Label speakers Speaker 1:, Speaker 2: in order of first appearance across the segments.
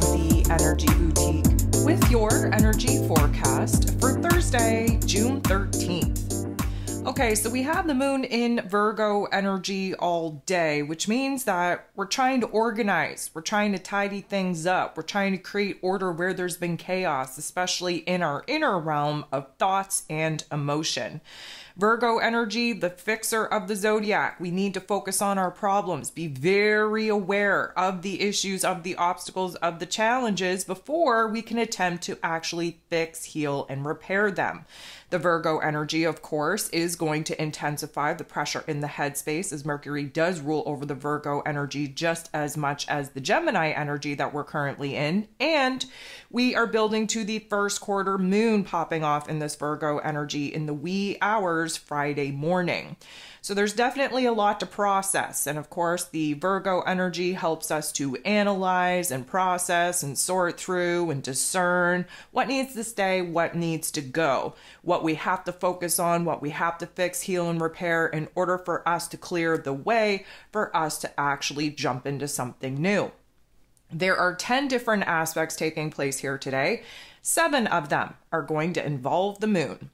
Speaker 1: from the Energy Boutique with your energy forecast for Thursday, June 13th. Okay, so we have the moon in Virgo energy all day, which means that we're trying to organize, we're trying to tidy things up, we're trying to create order where there's been chaos, especially in our inner realm of thoughts and emotion. Virgo energy, the fixer of the zodiac. We need to focus on our problems, be very aware of the issues, of the obstacles, of the challenges before we can attempt to actually fix, heal, and repair them. The Virgo energy, of course, is going to intensify the pressure in the headspace as Mercury does rule over the Virgo energy just as much as the Gemini energy that we're currently in. And we are building to the first quarter moon popping off in this Virgo energy in the wee hours Friday morning. So there's definitely a lot to process. And of course, the Virgo energy helps us to analyze and process and sort through and discern what needs to stay, what needs to go, what we have to focus on, what we have to fix, heal, and repair in order for us to clear the way for us to actually jump into something new. There are 10 different aspects taking place here today. Seven of them are going to involve the moon.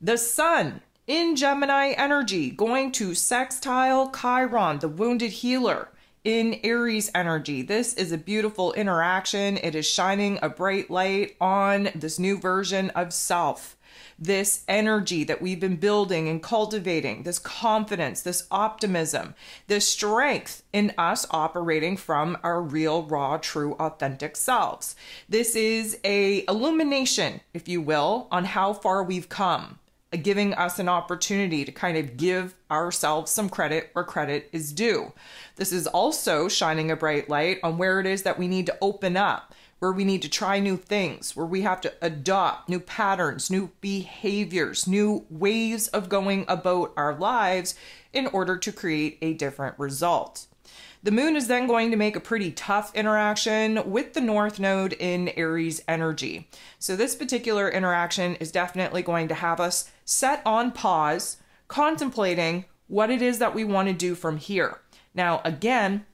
Speaker 1: The sun in Gemini energy, going to sextile Chiron, the wounded healer. In Aries energy, this is a beautiful interaction. It is shining a bright light on this new version of self. This energy that we've been building and cultivating, this confidence, this optimism, this strength in us operating from our real, raw, true, authentic selves. This is a illumination, if you will, on how far we've come giving us an opportunity to kind of give ourselves some credit where credit is due. This is also shining a bright light on where it is that we need to open up, where we need to try new things, where we have to adopt new patterns, new behaviors, new ways of going about our lives in order to create a different result. The moon is then going to make a pretty tough interaction with the north node in Aries energy. So, this particular interaction is definitely going to have us set on pause, contemplating what it is that we want to do from here. Now, again,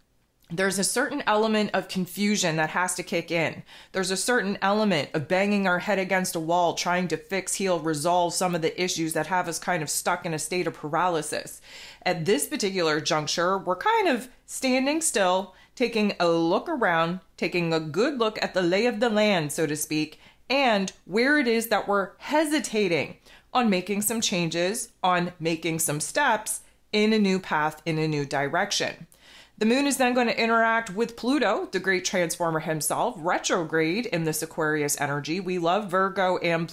Speaker 1: there's a certain element of confusion that has to kick in. There's a certain element of banging our head against a wall, trying to fix, heal, resolve some of the issues that have us kind of stuck in a state of paralysis. At this particular juncture, we're kind of standing still, taking a look around, taking a good look at the lay of the land, so to speak, and where it is that we're hesitating on making some changes, on making some steps in a new path, in a new direction. The moon is then going to interact with Pluto, the great transformer himself, retrograde in this Aquarius energy. We love Virgo and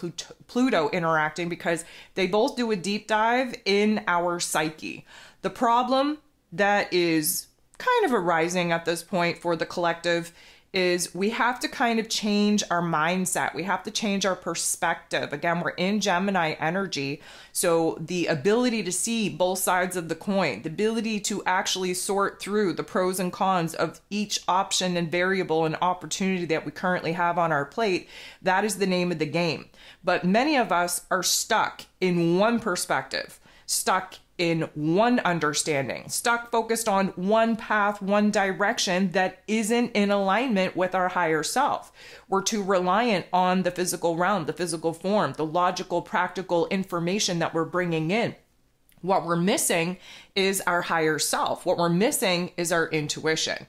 Speaker 1: Pluto interacting because they both do a deep dive in our psyche. The problem that is kind of arising at this point for the collective is we have to kind of change our mindset. We have to change our perspective. Again, we're in Gemini energy. So the ability to see both sides of the coin, the ability to actually sort through the pros and cons of each option and variable and opportunity that we currently have on our plate, that is the name of the game. But many of us are stuck in one perspective, stuck in one understanding, stuck focused on one path, one direction that isn't in alignment with our higher self. We're too reliant on the physical realm, the physical form, the logical, practical information that we're bringing in. What we're missing is our higher self. What we're missing is our intuition.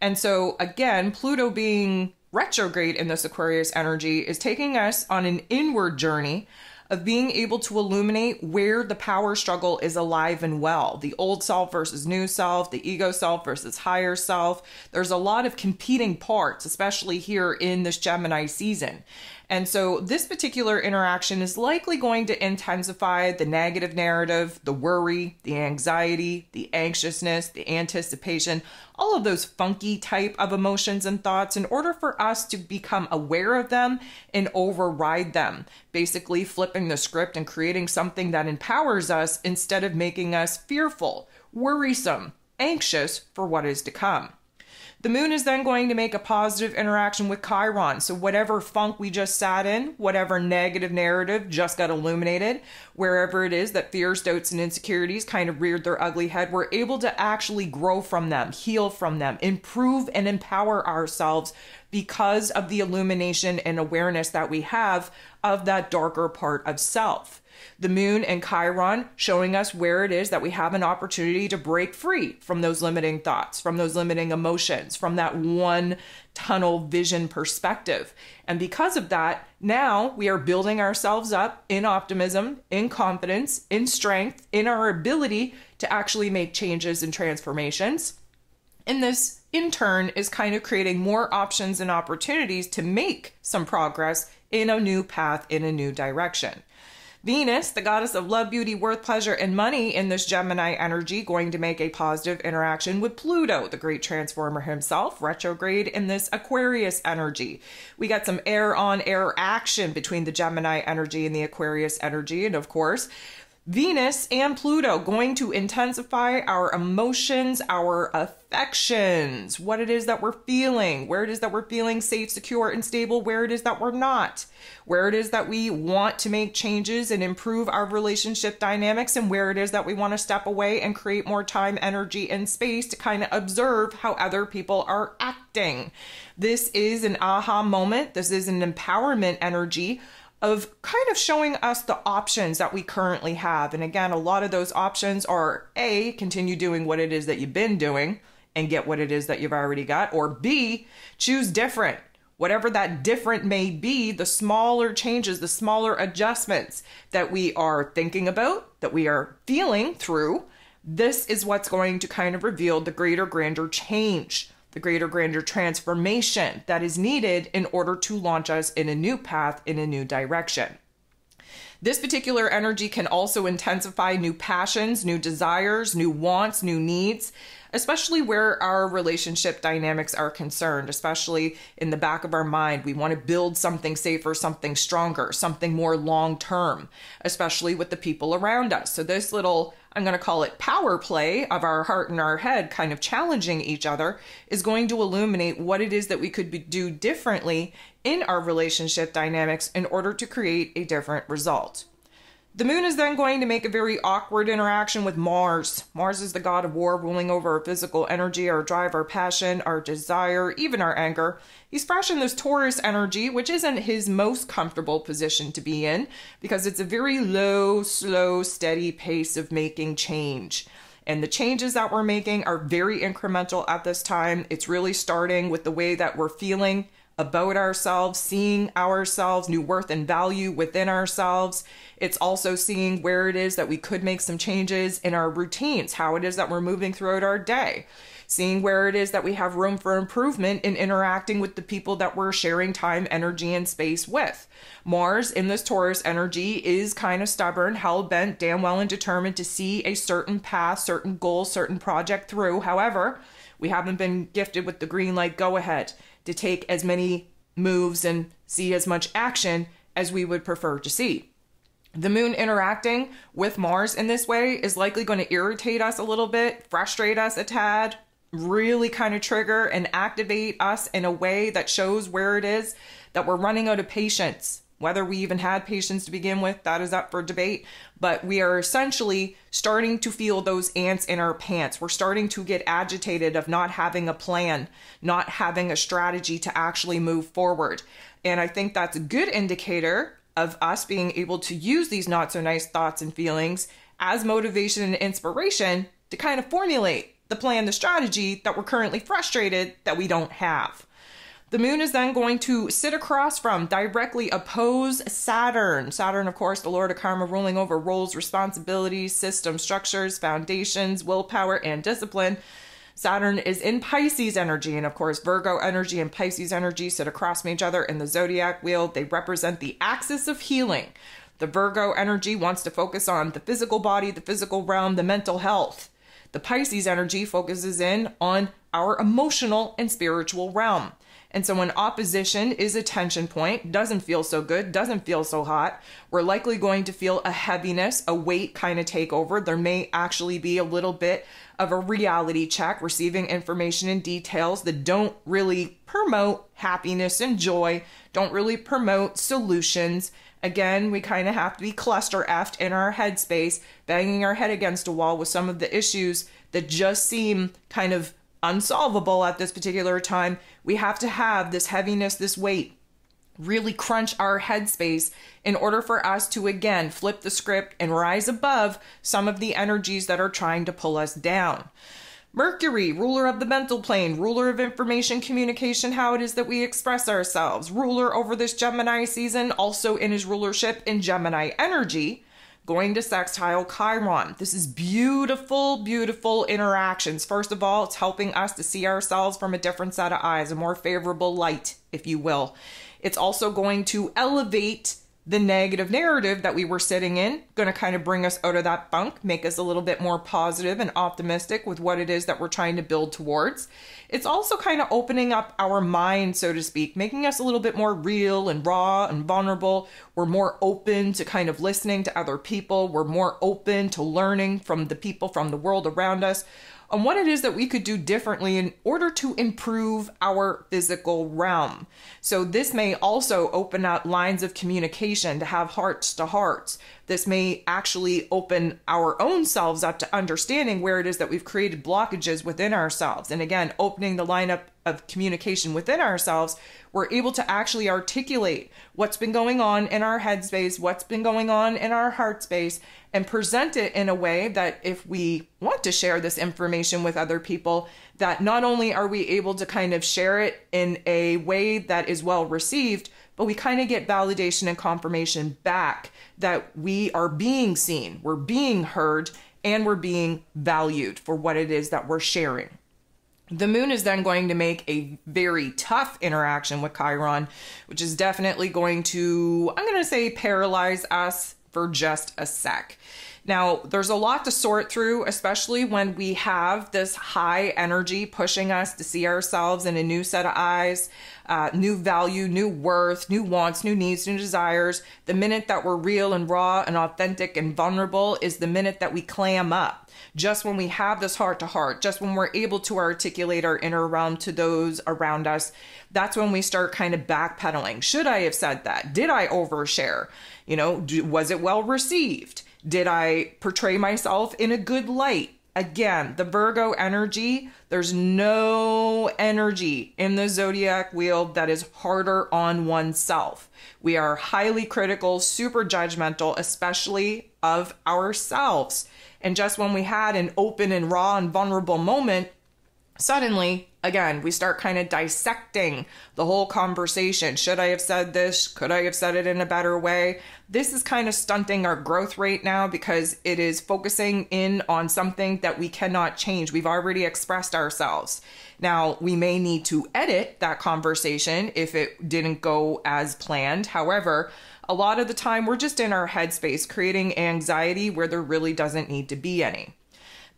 Speaker 1: And so, again, Pluto being retrograde in this Aquarius energy is taking us on an inward journey of being able to illuminate where the power struggle is alive and well the old self versus new self, the ego self versus higher self. There's a lot of competing parts, especially here in this Gemini season. And so this particular interaction is likely going to intensify the negative narrative, the worry, the anxiety, the anxiousness, the anticipation, all of those funky type of emotions and thoughts in order for us to become aware of them and override them. Basically flipping the script and creating something that empowers us instead of making us fearful, worrisome, anxious for what is to come. The moon is then going to make a positive interaction with Chiron. So, whatever funk we just sat in, whatever negative narrative just got illuminated, wherever it is that fears, doubts, and insecurities kind of reared their ugly head, we're able to actually grow from them, heal from them, improve and empower ourselves because of the illumination and awareness that we have of that darker part of self. The moon and Chiron showing us where it is that we have an opportunity to break free from those limiting thoughts, from those limiting emotions, from that one tunnel vision perspective. And because of that, now we are building ourselves up in optimism, in confidence, in strength, in our ability to actually make changes and transformations. And this, in turn, is kind of creating more options and opportunities to make some progress in a new path, in a new direction. Venus, the goddess of love, beauty, worth, pleasure, and money in this Gemini energy, going to make a positive interaction with Pluto, the great transformer himself, retrograde in this Aquarius energy. We got some air on air action between the Gemini energy and the Aquarius energy. And of course, Venus and Pluto going to intensify our emotions, our affections, what it is that we're feeling, where it is that we're feeling safe, secure, and stable, where it is that we're not, where it is that we want to make changes and improve our relationship dynamics, and where it is that we want to step away and create more time, energy, and space to kind of observe how other people are acting. This is an aha moment. This is an empowerment energy of kind of showing us the options that we currently have. And again, a lot of those options are A, continue doing what it is that you've been doing and get what it is that you've already got, or B, choose different. Whatever that different may be, the smaller changes, the smaller adjustments that we are thinking about, that we are feeling through, this is what's going to kind of reveal the greater, grander change the greater grander transformation that is needed in order to launch us in a new path, in a new direction. This particular energy can also intensify new passions, new desires, new wants, new needs, especially where our relationship dynamics are concerned, especially in the back of our mind. We want to build something safer, something stronger, something more long term, especially with the people around us. So, this little I'm going to call it power play of our heart and our head, kind of challenging each other, is going to illuminate what it is that we could be, do differently in our relationship dynamics in order to create a different result. The moon is then going to make a very awkward interaction with Mars. Mars is the god of war, ruling over our physical energy, our drive, our passion, our desire, even our anger. He's fresh in this Taurus energy, which isn't his most comfortable position to be in because it's a very low, slow, steady pace of making change. And the changes that we're making are very incremental at this time. It's really starting with the way that we're feeling about ourselves, seeing ourselves, new worth and value within ourselves. It's also seeing where it is that we could make some changes in our routines, how it is that we're moving throughout our day, seeing where it is that we have room for improvement in interacting with the people that we're sharing time, energy, and space with. Mars in this Taurus energy is kind of stubborn, hell bent, damn well and determined to see a certain path, certain goal, certain project through. However, we haven't been gifted with the green light go ahead to take as many moves and see as much action as we would prefer to see. The moon interacting with Mars in this way is likely going to irritate us a little bit, frustrate us a tad, really kind of trigger and activate us in a way that shows where it is that we're running out of patience whether we even had patience to begin with, that is up for debate. But we are essentially starting to feel those ants in our pants. We're starting to get agitated of not having a plan, not having a strategy to actually move forward. And I think that's a good indicator of us being able to use these not so nice thoughts and feelings as motivation and inspiration to kind of formulate the plan, the strategy that we're currently frustrated that we don't have. The moon is then going to sit across from, directly oppose Saturn. Saturn, of course, the Lord of Karma, ruling over roles, responsibilities, system structures, foundations, willpower, and discipline. Saturn is in Pisces energy, and of course, Virgo energy and Pisces energy sit across from each other in the zodiac wheel. They represent the axis of healing. The Virgo energy wants to focus on the physical body, the physical realm, the mental health. The Pisces energy focuses in on our emotional and spiritual realm. And so when opposition is a tension point, doesn't feel so good, doesn't feel so hot, we're likely going to feel a heaviness, a weight kind of take over. There may actually be a little bit of a reality check, receiving information and details that don't really promote happiness and joy, don't really promote solutions. Again, we kind of have to be cluster effed in our headspace, banging our head against a wall with some of the issues that just seem kind of unsolvable at this particular time. We have to have this heaviness, this weight really crunch our headspace in order for us to again flip the script and rise above some of the energies that are trying to pull us down. Mercury, ruler of the mental plane, ruler of information communication, how it is that we express ourselves, ruler over this Gemini season, also in his rulership in Gemini energy, going to sextile Chiron. This is beautiful, beautiful interactions. First of all, it's helping us to see ourselves from a different set of eyes, a more favorable light, if you will. It's also going to elevate the negative narrative that we were sitting in, going to kind of bring us out of that funk, make us a little bit more positive and optimistic with what it is that we're trying to build towards. It's also kind of opening up our mind, so to speak, making us a little bit more real and raw and vulnerable. We're more open to kind of listening to other people. We're more open to learning from the people from the world around us on what it is that we could do differently in order to improve our physical realm. So, this may also open up lines of communication to have hearts to hearts. This may actually open our own selves up to understanding where it is that we've created blockages within ourselves. And again, opening the lineup of communication within ourselves, we're able to actually articulate what's been going on in our headspace, what's been going on in our heart space, and present it in a way that if we want to share this information with other people, that not only are we able to kind of share it in a way that is well received, but we kind of get validation and confirmation back that we are being seen, we're being heard, and we're being valued for what it is that we're sharing. The moon is then going to make a very tough interaction with Chiron, which is definitely going to, I'm going to say, paralyze us for just a sec. Now, there's a lot to sort through, especially when we have this high energy pushing us to see ourselves in a new set of eyes, uh, new value, new worth, new wants, new needs, new desires. The minute that we're real and raw and authentic and vulnerable is the minute that we clam up. Just when we have this heart to heart, just when we're able to articulate our inner realm to those around us, that's when we start kind of backpedaling. Should I have said that? Did I overshare? You know, was it well received? Did I portray myself in a good light? Again, the Virgo energy, there's no energy in the zodiac wheel that is harder on oneself. We are highly critical, super judgmental, especially of ourselves. And just when we had an open and raw and vulnerable moment, suddenly again, we start kind of dissecting the whole conversation. Should I have said this? Could I have said it in a better way? This is kind of stunting our growth rate now because it is focusing in on something that we cannot change. We've already expressed ourselves. Now, we may need to edit that conversation if it didn't go as planned. However, a lot of the time we're just in our headspace creating anxiety where there really doesn't need to be any.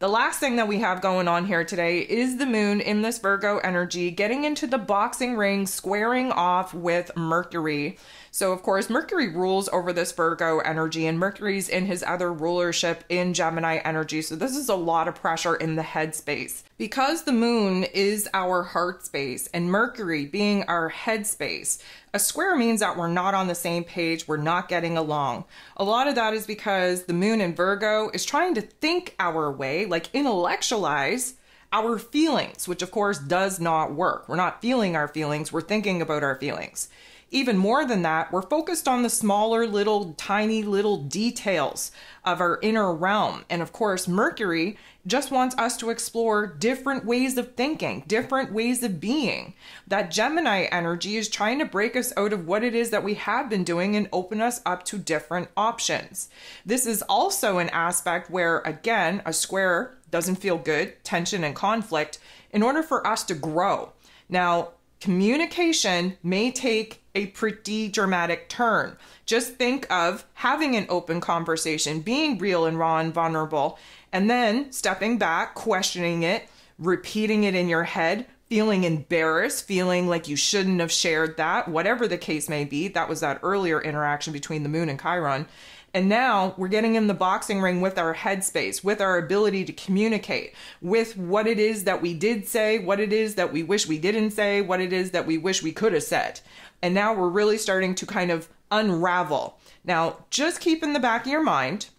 Speaker 1: The last thing that we have going on here today is the moon in this Virgo energy getting into the boxing ring, squaring off with Mercury. So, of course, Mercury rules over this Virgo energy, and Mercury's in his other rulership in Gemini energy. So, this is a lot of pressure in the headspace. Because the moon is our heart space and Mercury being our headspace, a square means that we're not on the same page, we're not getting along. A lot of that is because the moon in Virgo is trying to think our way, like intellectualize our feelings, which of course does not work. We're not feeling our feelings, we're thinking about our feelings. Even more than that, we're focused on the smaller, little, tiny little details of our inner realm. And of course, Mercury just wants us to explore different ways of thinking, different ways of being. That Gemini energy is trying to break us out of what it is that we have been doing and open us up to different options. This is also an aspect where, again, a square doesn't feel good, tension and conflict, in order for us to grow. Now, communication may take a pretty dramatic turn. Just think of having an open conversation, being real and raw and vulnerable, and then stepping back, questioning it, repeating it in your head, feeling embarrassed, feeling like you shouldn't have shared that, whatever the case may be. That was that earlier interaction between the moon and Chiron. And now we're getting in the boxing ring with our headspace, with our ability to communicate, with what it is that we did say, what it is that we wish we didn't say, what it is that we wish we could have said. And now we're really starting to kind of unravel. Now, just keep in the back of your mind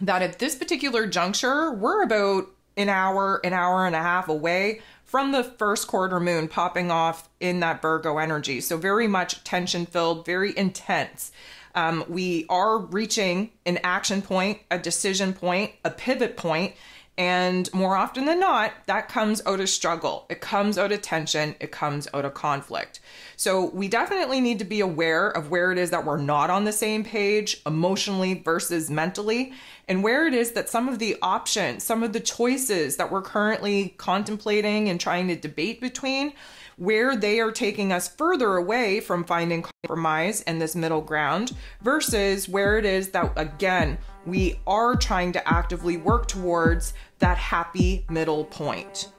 Speaker 1: that at this particular juncture, we're about an hour, an hour and a half away from the first quarter moon popping off in that Virgo energy. So, very much tension filled, very intense. Um, we are reaching an action point, a decision point, a pivot point, and more often than not, that comes out of struggle. It comes out of tension. It comes out of conflict. So we definitely need to be aware of where it is that we're not on the same page emotionally versus mentally, and where it is that some of the options, some of the choices that we're currently contemplating and trying to debate between, where they are taking us further away from finding compromise and this middle ground versus where it is that, again, we are trying to actively work towards that happy middle point.